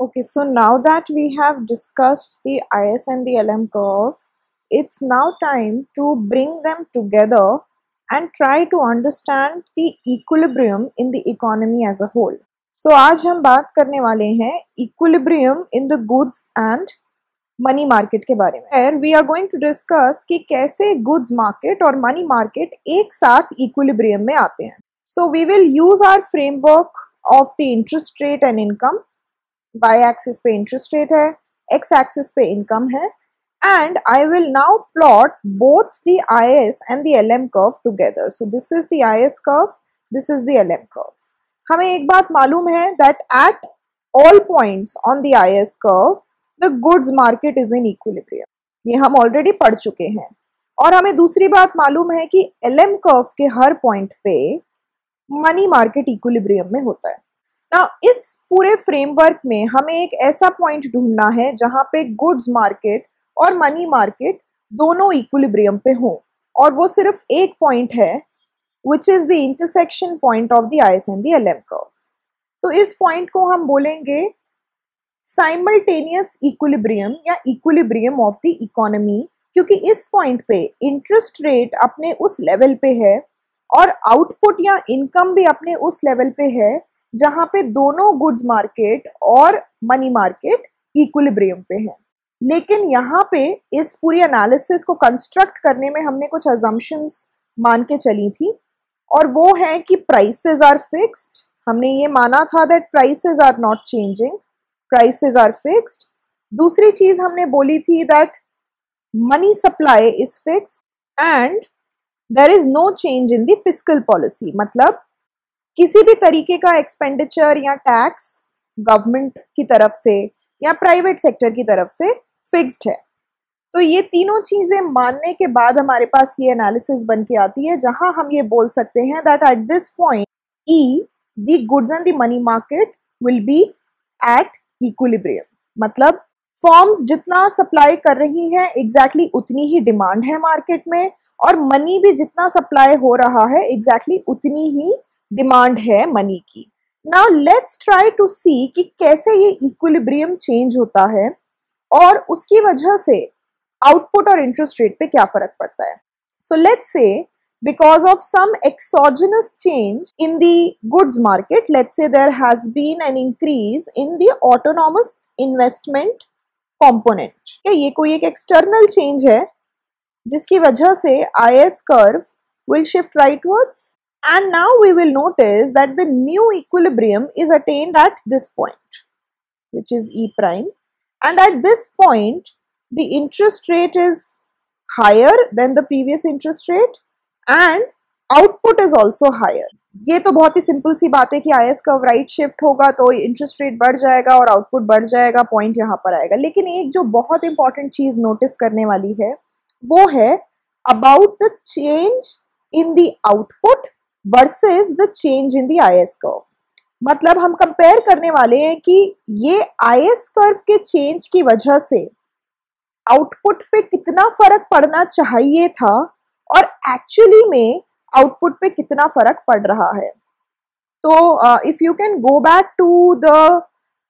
Okay, so now that we have discussed the IS and the LM curve, it's now time to bring them together and try to understand the equilibrium in the economy as a whole. So आज हम बात करने वाले हैं equilibrium in the goods and money market के बारे में। We are going to discuss कि कैसे गुड्स मार्केट और मनी मार्केट एक साथ इक्विलिब्रियम में आते हैं। So we will use our framework of the interest rate and income Y axis पे इंटरेस्ट रेट है एक्स एक्सिस पे इनकम है। And I will now plot both the I S and the L M curve together so this is the I S curve this is the L M curve हमें एक बात मालूम है that at all points on the I S curve the goods market is in equilibrium ये हम already पढ़ चुके हैं। और हमें दूसरी बात मालूम है कि एल एम कर्व के हर पॉइंट पे मनी मार्केट इक्विलिब्रियम में होता है। ना इस पूरे फ्रेमवर्क में हमें एक ऐसा पॉइंट ढूंढना है जहाँ पे गुड्स मार्केट और मनी मार्केट दोनों इक्विलिब्रियम पे हों। और वो सिर्फ़ एक पॉइंट है which is the intersection point of the I S and the L M curve तो इस पॉइंट को हम बोलेंगे साइमल्टेनियस इक्विलिब्रियम या इक्विलिब्रियम ऑफ़ द इकोनॉमी क्योंकि इस पॉइंट पे इंटरेस्ट रेट अपने उस लेवल पे है और आउटपुट या इनकम भी अपने उस लेवल पे है जहाँ पे दोनों गुड्स मार्केट और मनी मार्केट इक्विलिब्रियम पे है। लेकिन यहाँ पे इस पूरी एनालिसिस को कंस्ट्रक्ट करने में हमने कुछ अजम्पन्स मान के चली थी और वो है कि प्राइसेस आर फिक्स्ड हमने ये माना था that prices are not changing prices are fixed. दूसरी चीज़ हमने बोली थी that money supply fix and there is no change in the physical policy मतलब किसी भी तरीके का एक्सपेंडिचर या टैक्स गवर्नमेंट की तरफ़ से या प्राइवेट सेक्टर की तरफ़ से फिक्स्ड है। तो ये तीनों चीज़ें मानने के बाद हमारे पास ये एनालिसिस बन के आती है, जहाँ हम ये बोल सकते हैं that at this point E the goods and the money market will be at equilibrium मतलब फॉर्म्स जितना सप्लाई कर रही हैं एग्जैक्टली exactly उतनी ही डिमांड है मार्केट में, और मनी भी जितना सप्लाई हो रहा है एग्जैक्टली exactly उतनी ही डिमांड है मनी की. Now let's try to see कि कैसे ये इक्विलिब्रियम चेंज होता है, और उसकी वजह से आउटपुट और इंटरेस्ट रेट पे क्या फ़र्क पड़ता है. So let's say because of some exogenous change in the goods market let's say there has been an increase in the autonomous investment component क्या ये कोई एक external change है जिसकी वजह से IS curve will shift rightwards and now we will notice that the new equilibrium is attained at this point which is E prime and at this point the interest rate is higher than the previous interest rate and output is also higher ये तो बहुत ही simple सी बात है कि I S curve right shift होगा तो इंटरेस्ट रेट बढ़ जाएगा और आउटपुट बढ़ जाएगा पॉइंट यहाँ पर आएगा। लेकिन एक जो बहुत इंपॉर्टेंट चीज़ नोटिस करने वाली है, वो है about the change in the output versus the change in the I S curve मतलब हम कंपेयर करने वाले हैं कि ये आई एस कर्व के चेंज की वजह से आउटपुट पे कितना फ़र्क पड़ना चाहिए था और एक्चुअली में आउटपुट पे कितना फ़र्क पड़ रहा है। तो if you can go back to the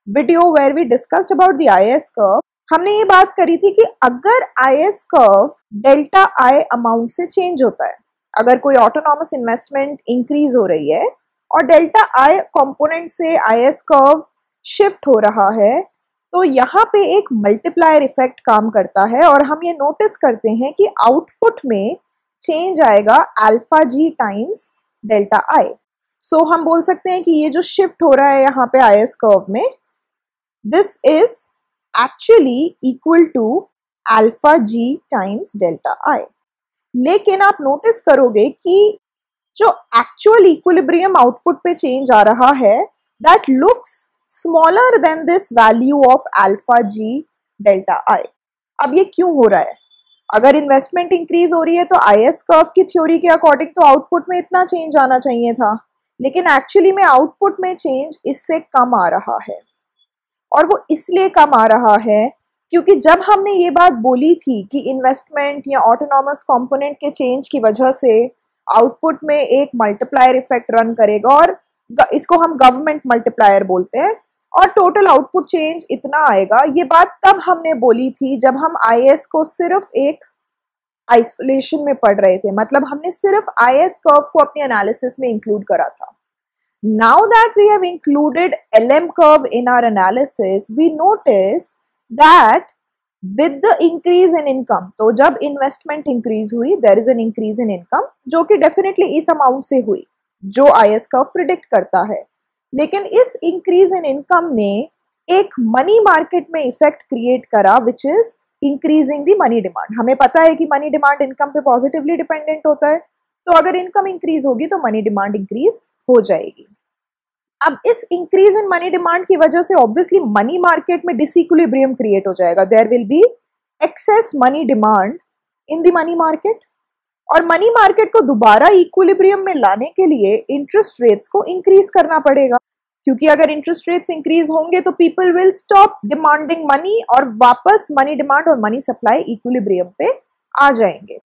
video where we discussed about the I S curve हमने ये बात करी थी कि अगर I S curve delta I amount से चेंज होता है, अगर कोई ऑटोनॉमस इन्वेस्टमेंट इंक्रीज हो रही है और डेल्टा आई कंपोनेंट से आई एस कर्व शिफ्ट हो रहा है तो यहाँ पे एक मल्टीप्लायर इफ़ेक्ट काम करता है और हम ये नोटिस करते हैं कि आउटपुट में चेंज आएगा alpha G times delta I so हम बोल सकते हैं कि ये जो शिफ्ट हो रहा है यहाँ पे आई एस कर्व में this is actually equal to alpha G times delta I लेकिन आप नोटिस करोगे कि जो एक्चुअल इक्विलिब्रियम आउटपुट पे चेंज आ रहा है that looks smaller than this value of alpha G delta I अब ये क्यों हो रहा है? अगर इन्वेस्टमेंट इंक्रीज हो रही है तो आई एस कर्व की थ्योरी के अकॉर्डिंग तो आउटपुट में इतना चेंज आना चाहिए था। लेकिन एक्चुअली में आउटपुट में चेंज इससे कम आ रहा है। और वो इसलिए कम आ रहा है, क्योंकि जब हमने ये बात बोली थी कि इन्वेस्टमेंट या ऑटोनॉमस कंपोनेंट के चेंज की वजह से आउटपुट में एक मल्टीप्लायर इफ़ेक्ट रन करेगा और इसको हम गवर्नमेंट मल्टीप्लायर बोलते हैं और टोटल आउटपुट चेंज इतना आएगा। ये बात तब हमने बोली थी जब हम आईएस को सिर्फ़ एक आइसोलेशन में पढ़ रहे थे। मतलब हमने सिर्फ़ आई एस कर्व को अपने एनालिसिस में इंक्लूड करा था। Now that we have included L M curve in our analysis we notice that with the increase in income तो जब इन्वेस्टमेंट इंक्रीज हुई there is an increase in income जो कि डेफिनेटली इस अमाउंट से हुई, जो आई एस कर्व प्रिडिक्ट करता है। लेकिन इस इंक्रीज इन इनकम ने एक मनी मार्केट में इफ़ेक्ट क्रिएट करा which is increasing the money demand हमें पता है कि मनी डिमांड इनकम पे पॉजिटिवली डिपेंडेंट होता है तो अगर इनकम इंक्रीज होगी तो मनी डिमांड इंक्रीज हो जाएगी। अब इस इंक्रीज इन मनी डिमांड की वजह से ऑब्वियसली मनी मार्केट में डिसिक्विलिब्रियम क्रिएट हो जाएगा। There will be excess money demand in the money market और मनी मार्केट को दोबारा इक्विलिब्रियम में लाने के लिए इंटरेस्ट रेट्स को इंक्रीज करना पड़ेगा। क्योंकि अगर इंटरेस्ट रेट्स इंक्रीज होंगे तो people will stop demanding money और वापस मनी डिमांड और मनी सप्लाई इक्विलिब्रियम पे आ जाएँगे।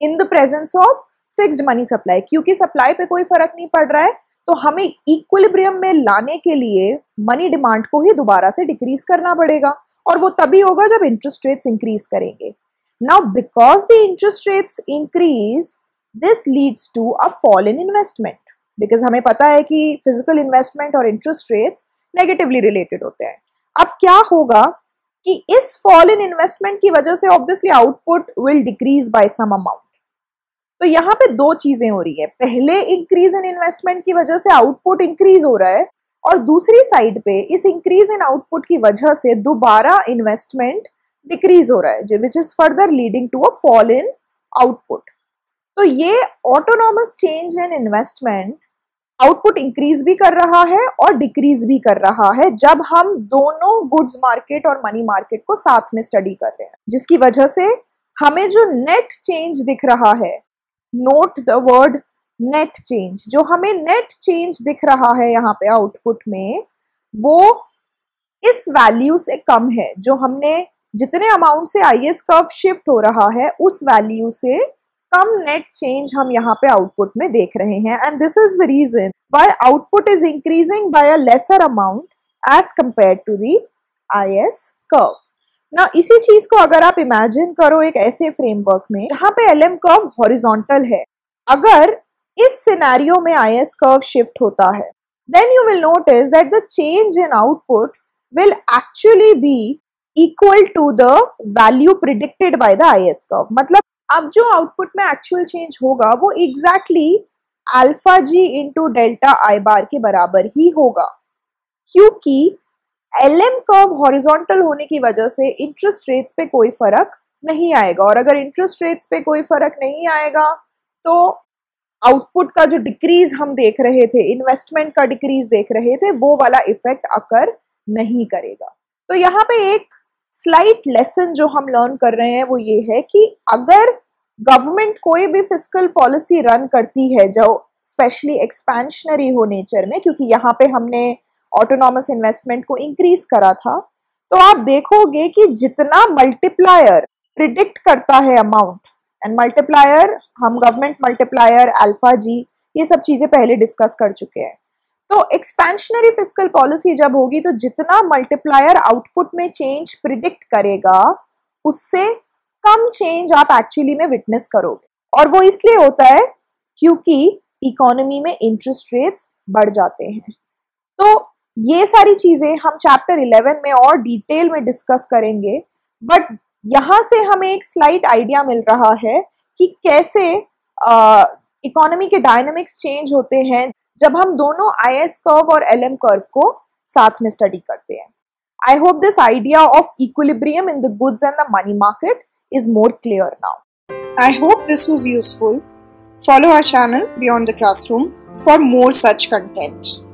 In the presence of fixed money supply क्योंकि सप्लाई पे कोई फ़र्क नहीं पड़ रहा है तो हमें इक्विलिब्रियम में लाने के लिए मनी डिमांड को ही दोबारा से डिक्रीज करना पड़ेगा। और वो तभी होगा जब इंटरेस्ट रेट्स इंक्रीज करेंगे। Now, because the interest rates increase, this leads to a fall in investment. Because हमें पता है कि physical investment और interest rates negatively related होते हैं अब क्या होगा कि इस fall in investment की वजह से obviously output will decrease by some amount. तो यहाँ पे दो चीज़ें हो रही है पहले इंक्रीज इन इन्वेस्टमेंट की वजह से आउटपुट इंक्रीज हो रहा है और दूसरी साइड पे इस इंक्रीज इन आउटपुट की वजह से दोबारा इन्वेस्टमेंट डिक्रीज हो रहा है which is further leading to a fall in output तो ये autonomous change in investment output increase भी कर रहा है और डिक्रीज भी कर रहा है, जब हम दोनों गुड्स मार्केट और मनी मार्केट को साथ में स्टडी कर रहे हैं। जिसकी वजह से हमें जो नेट चेंज दिख रहा है note the word net change जो हमें नेट चेंज दिख रहा है यहाँ पे आउटपुट में, वो इस वैल्यू से कम है, जो हमने जितने अमाउंट से आई एस कर्व शिफ्ट हो रहा है, उस वैल्यू से कम नेट चेंज हम यहाँ पे आउटपुट में देख रहे हैं। And this is the reason why output is increasing by a lesser amount as compared to the I S curve ना इसी चीज़ को अगर आप इमेजिन करो एक ऐसे फ्रेमवर्क में, जहाँ पे एल एम कर्व हॉरिजॉन्टल है। अगर इस सिनेरियो में आई एस कर्व शिफ्ट होता है then you will notice that the change in output will actually be equal to the value predicted by the I S curve मतलब अब जो आउटपुट में एक्चुअल चेंज होगा, वो exactly alpha G into delta I bar के बराबर ही होगा। क्योंकि एल एम कर्व हॉरिजॉन्टल होने की वजह से इंटरेस्ट रेट्स पे कोई फ़र्क नहीं आएगा। और अगर इंटरेस्ट रेट्स पे कोई फ़र्क नहीं आएगा तो आउटपुट का जो डिक्रीज हम देख रहे थे इन्वेस्टमेंट का डिक्रीज देख रहे थे, वो वाला इफ़ेक्ट अकर नहीं करेगा। तो यहाँ पे एक स्लाइट लेसन जो हम लर्न कर रहे हैं वो ये है कि अगर गवर्नमेंट कोई भी फ़िज़िकल पॉलिसी रन करती है, जो स्पेशली एक्सपेंशनरी हो नेचर में, क्योंकि यहाँ पे हमने ऑटोनॉमस इन्वेस्टमेंट को इंक्रीज करा था तो आप देखोगे कि जितना मल्टीप्लायर प्रिडिक्ट करता है अमाउंट एंड मल्टीप्लायर हम गवर्नमेंट मल्टीप्लायर अल्फ़ा जी ये सब चीज़ें पहले डिस्कस कर चुके हैं। तो एक्सपेंशनरी फ़िज़िकल पॉलिसी जब होगी तो जितना मल्टीप्लायर आउटपुट में चेंज प्रिडिक्ट करेगा, उससे कम चेंज आप एक्चुअली में विटनेस करोगे। और वो इसलिए होता है क्योंकि इकोनॉमी में इंटरेस्ट रेट्स बढ़ जाते हैं। तो ये सारी चीज़ें हम चैप्टर 11 में और डिटेल में डिस्कस करेंगे बट यहाँ से हमें एक स्लाइट आइडिया मिल रहा है कि कैसे इकोनॉमी के डायनामिक्स चेंज होते हैं जब हम दोनों आई एस कर्व और एल एम कर्व को साथ में स्टडी करते हैं। I hope this idea of equilibrium in the goods and the money market is more clear now I hope this was useful follow our channel beyond the classroom for more such content